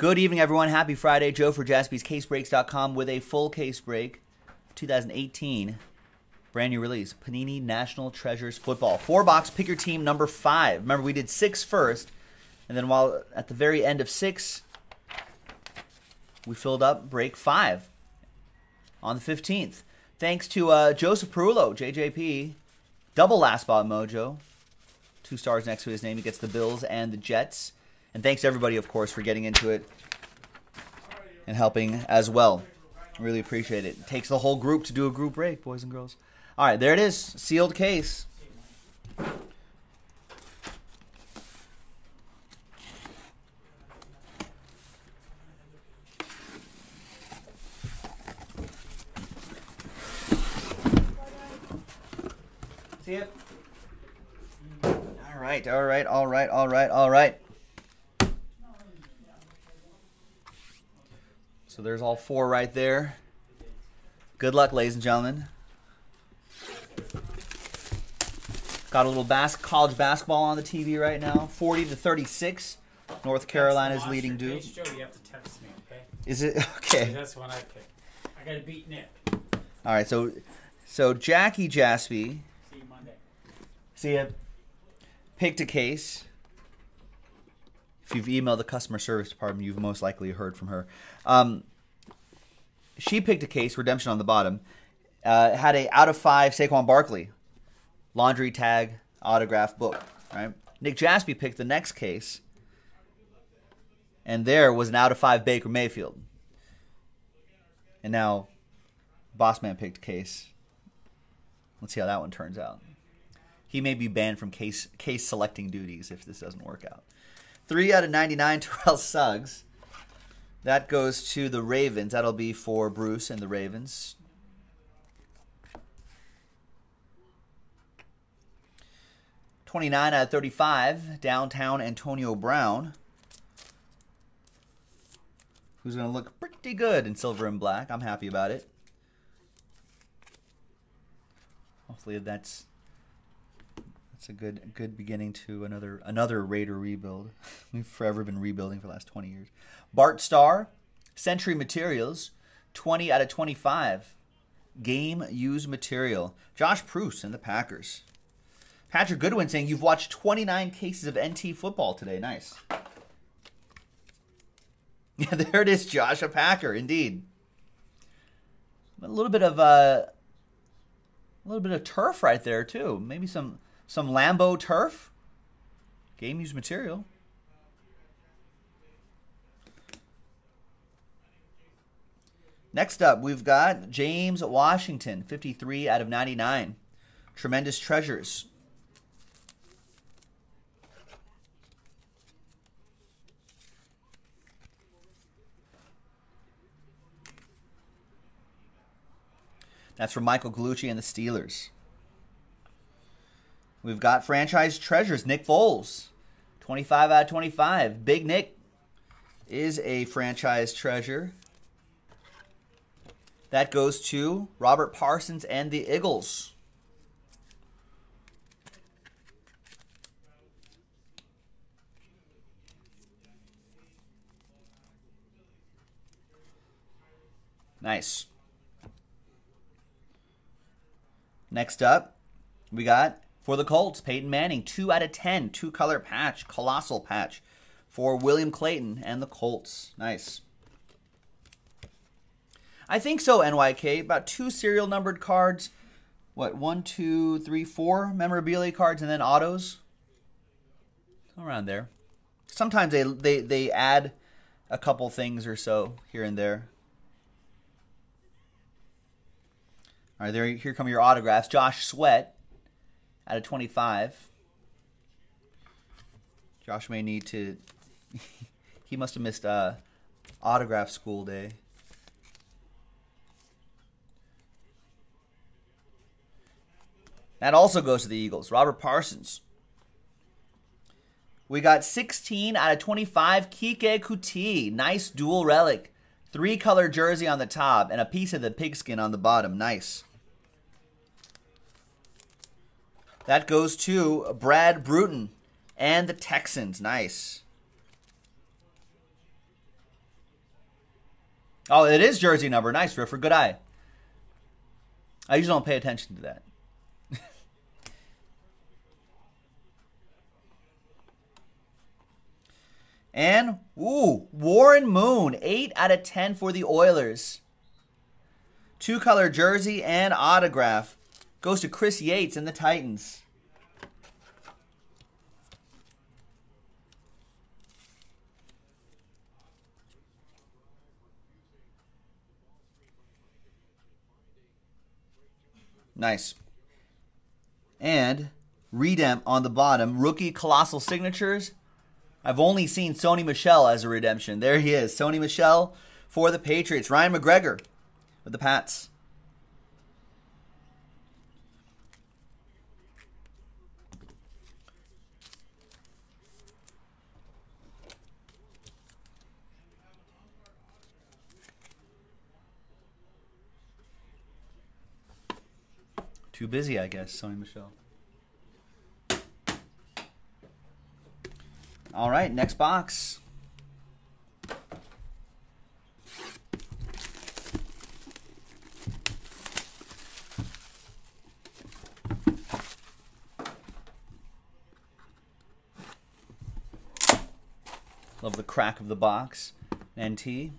Good evening, everyone. Happy Friday. Joe for jaspyscasebreaks.com with a full case break 2018 brand new release Panini National Treasures Football. Four box, pick your team number five. Remember, we did six first, and then while at the very end of six, we filled up break five on the 15th. Thanks to uh, Joseph Perulo, JJP, double last spot mojo. Two stars next to his name. He gets the Bills and the Jets. And thanks everybody, of course, for getting into it and helping as well. Really appreciate it. it. Takes the whole group to do a group break, boys and girls. All right, there it is. Sealed case. See it? All right, all right, all right, all right, all right. So there's all four right there. Good luck, ladies and gentlemen. Got a little bas- college basketball on the TV right now. 40 to 36. North Carolina's leading Duke. Joe, you have to text me, okay? Is it okay? That's when I pick. I gotta beat Nick. All right, so so Jackie Jaspy, See you Monday. see ya, picked a case. If you've emailed the customer service department, you've most likely heard from her. Um, she picked a case, redemption on the bottom. Uh, had a out of five Saquon Barkley laundry tag autograph book. Right. Nick Jaspy picked the next case, and there was an out of five Baker Mayfield. And now, Bossman picked a case. Let's see how that one turns out. He may be banned from case case selecting duties if this doesn't work out. Three out of ninety nine Terrell Suggs. That goes to the Ravens. That'll be for Bruce and the Ravens. Twenty nine out of thirty five. Downtown Antonio Brown. Who's going to look pretty good in silver and black. I'm happy about it. Hopefully that's that's a good good beginning to another another Raider rebuild. We've forever been rebuilding for the last 20 years. Bart Starr, Century Materials, 20 out of 25. Game used material. Josh Pruce and the Packers. Patrick Goodwin saying you've watched 29 cases of NT football today. Nice. Yeah, there it is, Josh, a Packer, indeed. A little bit of uh, a little bit of turf right there too. Maybe some some Lambeau turf. Game used material. Next up, we've got James Washington, 53 out of 99. Tremendous treasures. That's from Michael Gallucci and the Steelers. We've got franchise treasures. Nick Foles, 25 out of 25. Big Nick is a franchise treasure. That goes to Robert Parsons and the Eagles. Nice. Next up, we got for the Colts, Peyton Manning, 2 out of 10, two color patch, colossal patch for William Clayton and the Colts. Nice. I think so, NYK. About two serial numbered cards. What, one, two, three, four memorabilia cards, and then autos? Around there. Sometimes they, they, they add a couple things or so here and there. All right, there. Here come your autographs. Josh Sweat, out of 25. Josh may need to. he must have missed uh, autograph school day. That also goes to the Eagles. Robert Parsons. We got 16 out of 25. Keke Coutee. Nice dual relic. Three color jersey on the top and a piece of the pigskin on the bottom. Nice. That goes to Brad Bruton and the Texans. Nice. Oh, it is jersey number. Nice, Riffer. Good eye. I usually don't pay attention to that. and, ooh, Warren Moon. 8 out of 10 for the Oilers. Two color jersey and autograph. Goes to Chris Yates and the Titans. Nice. And Redem on the bottom. Rookie Colossal Signatures. I've only seen Sony Michel as a redemption. There he is. Sony Michel for the Patriots. Ryan McGregor with the Pats. Too busy, I guess, Sony Michel. All right, next box. Love the crack of the box. NT.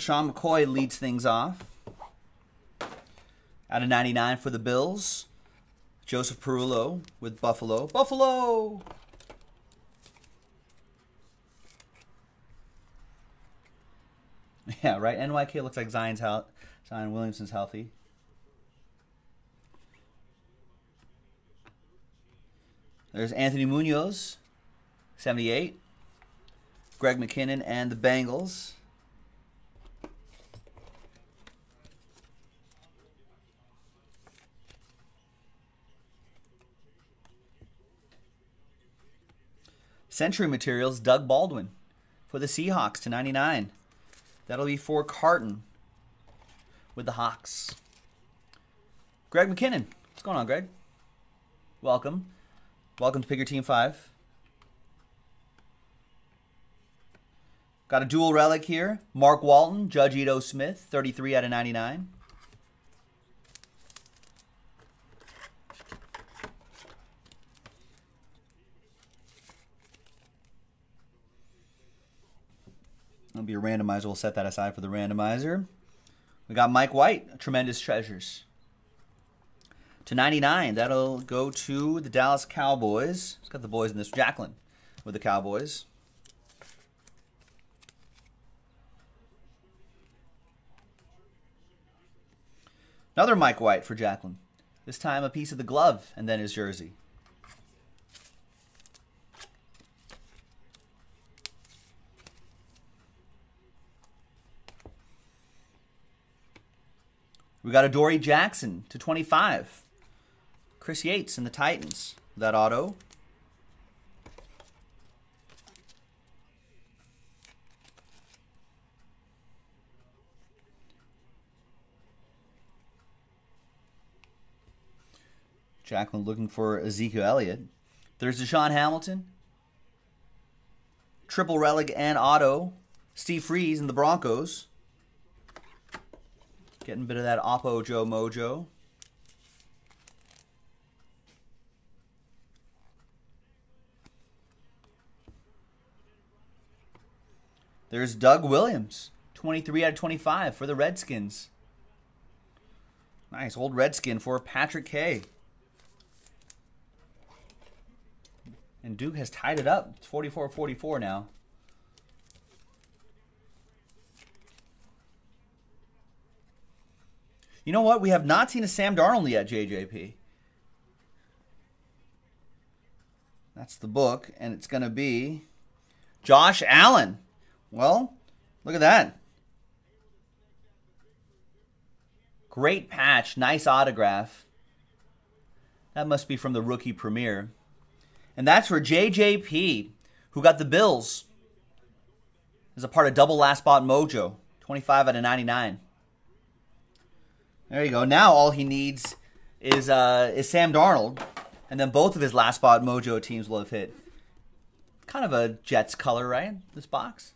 LeSean McCoy leads things off. Out of 99 for the Bills. Joseph Perullo with Buffalo. Buffalo! Yeah, right. NYK looks like Zion's health. Zion Williamson's healthy. There's Anthony Munoz, 78. Greg McKinnon and the Bengals. Century Materials, Doug Baldwin for the Seahawks to 99. That'll be for Carton with the Hawks. Greg McKinnon. What's going on, Greg? Welcome. Welcome to Pick Your Team 5. Got a dual relic here. Mark Walton, Judge Ito Smith, 33 out of 99. That'll be a randomizer. We'll set that aside for the randomizer. We got Mike White, Tremendous Treasures. To 99, that'll go to the Dallas Cowboys. It's got the boys in this. Jacqueline with the Cowboys. Another Mike White for Jacqueline. This time a piece of the glove and then his jersey. We got a Dory Jackson to 25. Chris Yates and the Titans. That auto. Jacqueline looking for Ezekiel Elliott. There's DaeSean Hamilton. Triple relic and auto. Steve Freeze and the Broncos. Getting a bit of that Oppo Joe mojo. There's Doug Williams, 23 out of 25 for the Redskins. Nice, old Redskin for Patrick K. And Duke has tied it up. It's 44-44 now. You know what? We have not seen a Sam Darnold yet, JJP. That's the book, and it's going to be Josh Allen. Well, look at that. Great patch, nice autograph. That must be from the rookie premiere. And that's for JJP, who got the Bills as a part of Double Last Spot Mojo, 25 out of 99. There you go. Now all he needs is uh, is Sam Darnold, and then both of his last spot mojo teams will have hit. Kind of a Jets color, right? This box.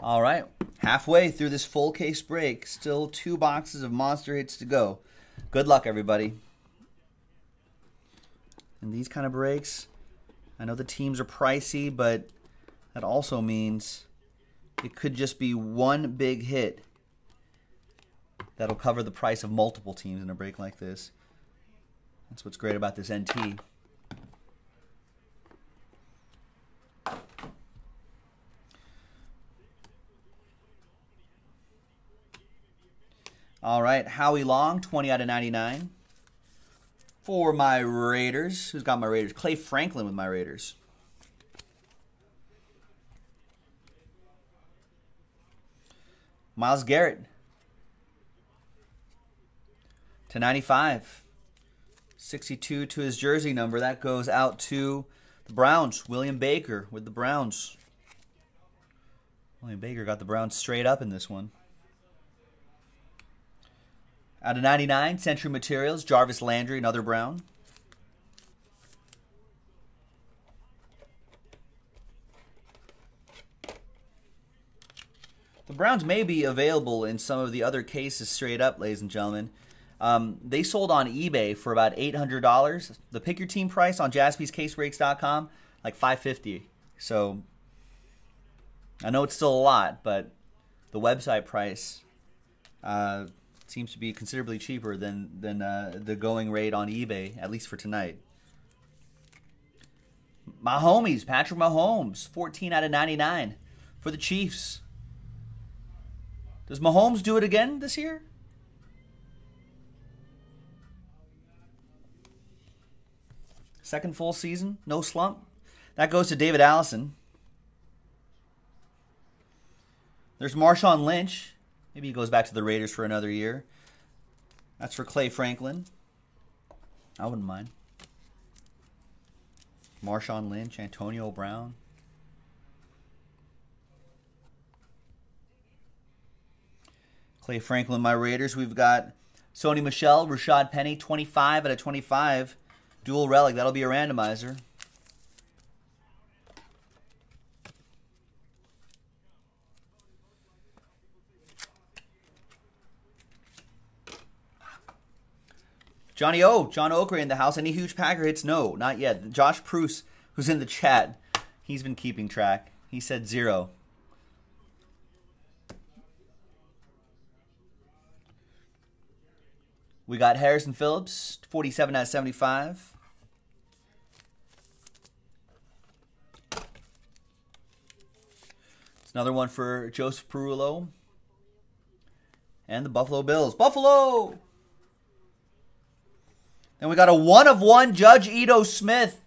All right, halfway through this full case break, still two boxes of monster hits to go. Good luck, everybody. And these kind of breaks, I know the teams are pricey, but that also means it could just be one big hit that'll cover the price of multiple teams in a break like this. That's what's great about this NT. All right, Howie Long, 20 out of 99. For my Raiders. Who's got my Raiders? Clay Franklin with my Raiders. Myles Garrett. To 95. 62 to his jersey number. That goes out to the Browns. William Baker with the Browns. William Baker got the Browns straight up in this one. Out of 99, Century Materials, Jarvis Landry, another Brown. The Browns may be available in some of the other cases straight up, ladies and gentlemen. Um, they sold on eBay for about $800. The pick your team price on jaspyscasebreaks.com, like 550 So I know it's still a lot, but the website price, uh, seems to be considerably cheaper than than uh, the going rate on eBay, at least for tonight. My homies, Patrick Mahomes, 14 out of 99 for the Chiefs. Does Mahomes do it again this year? Second full season, no slump. That goes to David Allison. There's Marshawn Lynch, Maybe he goes back to the Raiders for another year. That's for Clay Franklin. I wouldn't mind. Marshawn Lynch, Antonio Brown. Clay Franklin, my Raiders. We've got Sony Michel, Rashad Penny, 25 out of 25. Dual relic. That'll be a randomizer. Johnny O, John Okray in the house. Any huge Packer hits? No, not yet. Josh Pruce, who's in the chat, he's been keeping track. He said zero. We got Harrison Phillips, 47 out of 75. It's another one for Joseph Perulo. And the Buffalo Bills. Buffalo! And we got a one of one Judge Ito Smith.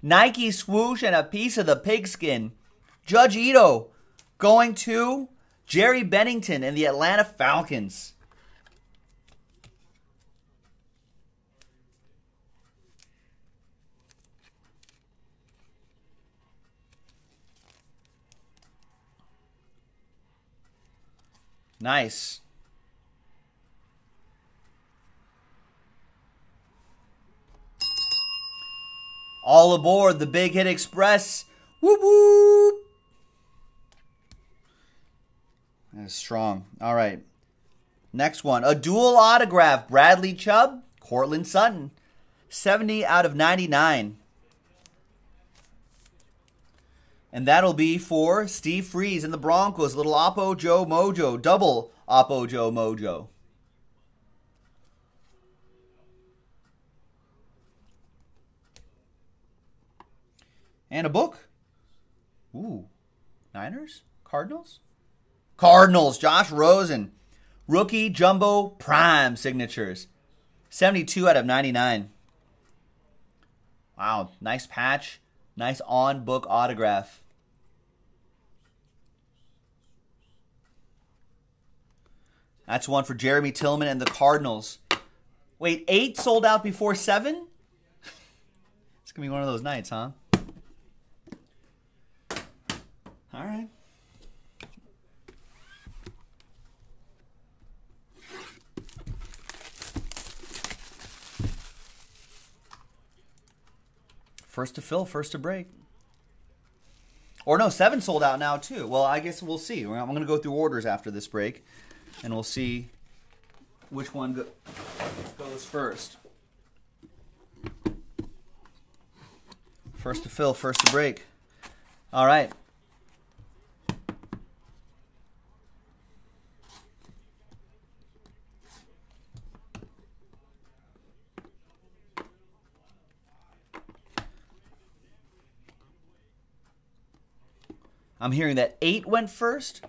Nike swoosh and a piece of the pigskin. Judge Ito going to Jerry Bennington and the Atlanta Falcons. Nice. All aboard the Big Hit Express. Whoop whoop. That is strong. All right. Next one. A dual autograph. Bradley Chubb, Courtland Sutton. 70 out of 99. And that'll be for Steve Freeze and the Broncos. Little Oppo Joe Mojo. Double Oppo Joe Mojo. And a book. Ooh. Niners? Cardinals? Cardinals. Josh Rosen. Rookie Jumbo Prime signatures. 72 out of 99. Wow. Nice patch. Nice on book autograph. That's one for Jeremy Tillman and the Cardinals. Wait, eight sold out before seven? It's gonna be one of those nights, huh? All right. First to fill, first to break. Or no, seven sold out now too. Well, I guess we'll see. I'm going to go through orders after this break, and we'll see which one go- goes first. First to fill, first to break. All right. I'm hearing that eight went first.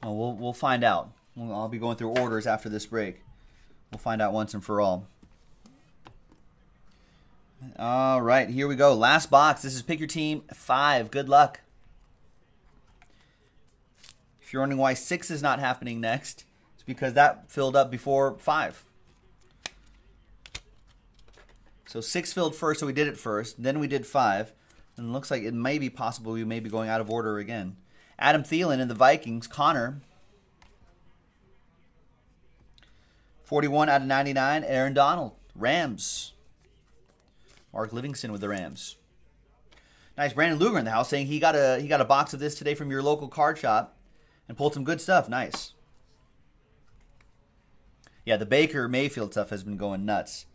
Oh, we'll we'll find out. I'll be going through orders after this break. We'll find out once and for all. All right, here we go. Last box. This is pick your team five. Good luck. If you're wondering why six is not happening next, it's because that filled up before five. So six filled first, so we did it first. Then we did five. And looks like it may be possible we may be going out of order again. Adam Thielen in the Vikings. Connor. 41 out of 99. Aaron Donald. Rams. Mark Livingston with the Rams. Nice. Brandon Luger in the house saying he got a he got a box of this today from your local card shop and pulled some good stuff. Nice. Yeah, the Baker Mayfield stuff has been going nuts.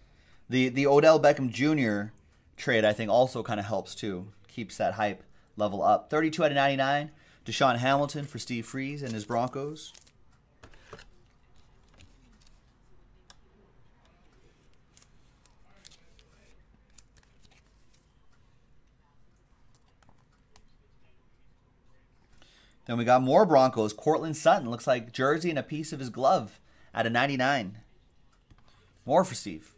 The the Odell Beckham Jr trade, I think, also kind of helps too. Keeps that hype level up. 32 out of 99. DaeSean Hamilton for Steve Freeze and his Broncos. Then we got more Broncos. Courtland Sutton looks like jersey and a piece of his glove out of 99. More for Steve.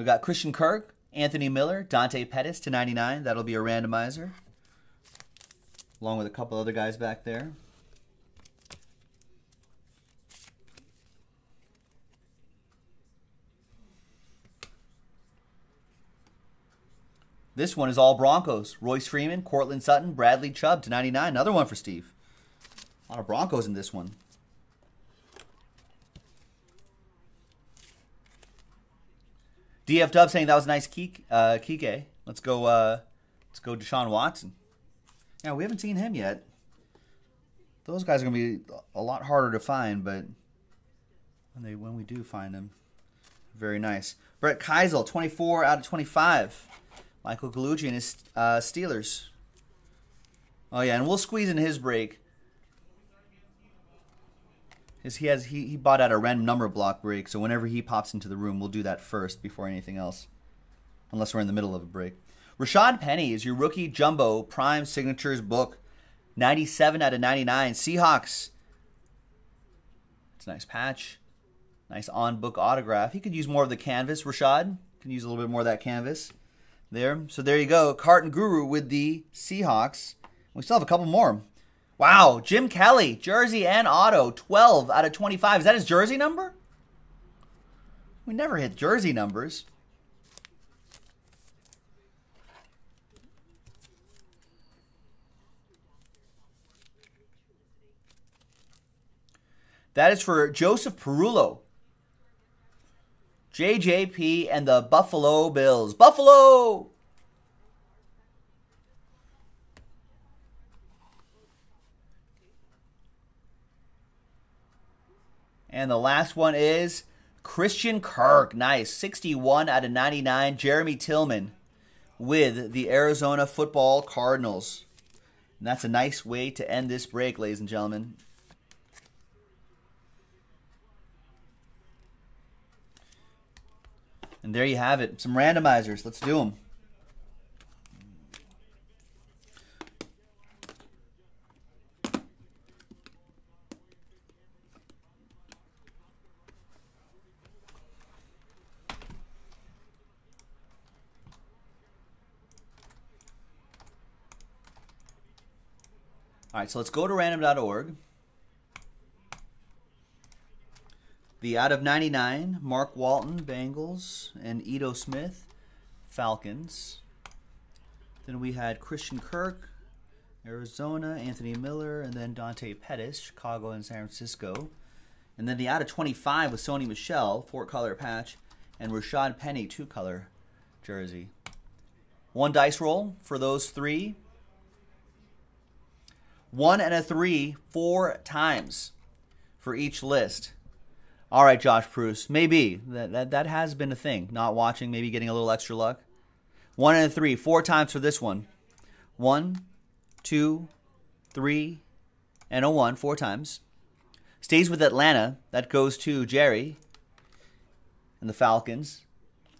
We got Christian Kirk, Anthony Miller, Dante Pettis to 99. That'll be a randomizer. Along with a couple other guys back there. This one is all Broncos. Royce Freeman, Courtland Sutton, Bradley Chubb to 99. Another one for Steve. A lot of Broncos in this one. DF Dub saying that was a nice Keke. Uh, Keke. Let's go. Uh, let's go. Deshaun Watson. Yeah, we haven't seen him yet. Those guys are gonna be a lot harder to find, but when they when we do find them, very nice. Brett Keisel, 24 out of 25. Michael Gallucci and his uh, Steelers. Oh yeah, and we'll squeeze in his break. His, he has he, he bought out a random number block break, so whenever he pops into the room, we'll do that first before anything else, unless we're in the middle of a break. Rashad Penny is your rookie jumbo prime signatures book, ninety-seven out of ninety-nine. Seahawks. It's a nice patch, nice on book autograph. He could use more of the canvas. Rashad can use a little bit more of that canvas there. So there you go, Carton Guru with the Seahawks. We still have a couple more. Wow, Jim Kelly, jersey and auto, 12 out of 25. Is that his jersey number? We never hit jersey numbers. That is for Joseph Perullo. JJP and the Buffalo Bills. Buffalo! And the last one is Christian Kirk. Nice. 61 out of 99. Jeremy Tillman with the Arizona Football Cardinals. And that's a nice way to end this break, ladies and gentlemen. And there you have it. Some randomizers. Let's do them. All right, so let's go to random.org. The out of 99, Mark Walton, Bengals, and Ito Smith, Falcons. Then we had Christian Kirk, Arizona, Anthony Miller, and then Dante Pettis, Chicago and San Francisco. And then the out of 25 was Sony Michel, four color patch, and Rashad Penny, two color jersey. One dice roll for those three. One and a three, four times for each list. All right, Josh Bruce. Maybe that, that that has been a thing. Not watching, maybe getting a little extra luck. One and a three, four times for this one. One, two, three, and a one, four times. Stays with Atlanta. That goes to Jerry and the Falcons.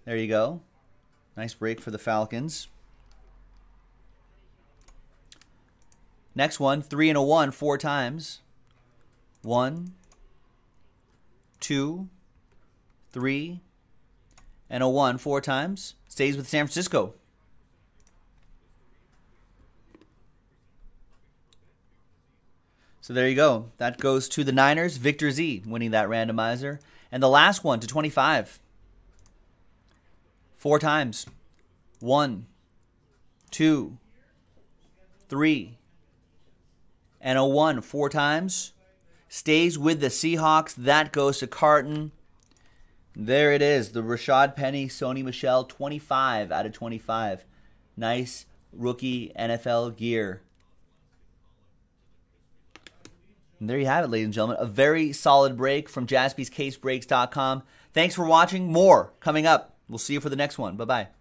There you go. Nice break for the Falcons. Next one, three and a one, four times. One, two, three, and a one four times. Stays with San Francisco. So there you go. That goes to the Niners. Victor Z winning that randomizer. And the last one to 25. Four times. One, two, three, and a one four times stays with the Seahawks. That goes to Carton. There it is, the Rashad Penny, Sony Michel, 25 out of 25. Nice rookie NFL gear. And there you have it, ladies and gentlemen. A very solid break from jaspyscasebreaks.com. Thanks for watching. More coming up. We'll see you for the next one. Bye bye.